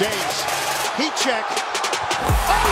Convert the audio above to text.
James, heat check. Oh!